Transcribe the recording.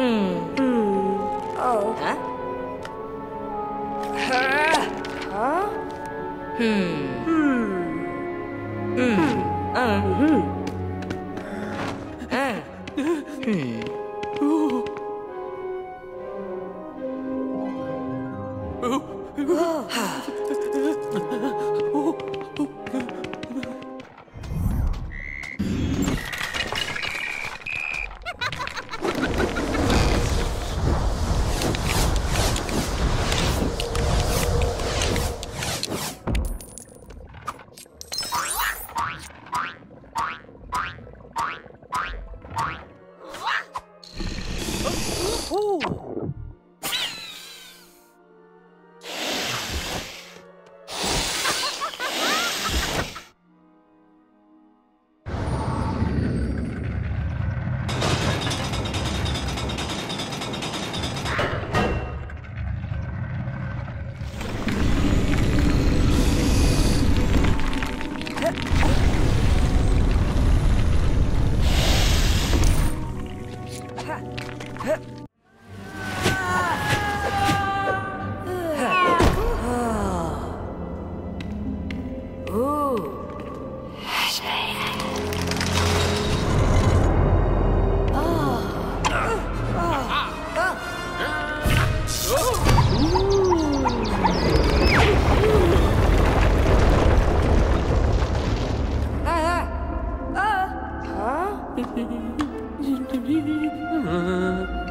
Oh. Huh? Huh? Hmm. Hmm. Hmm. Uh. Hmm. Uh. Hmm. Huh? Je te dis.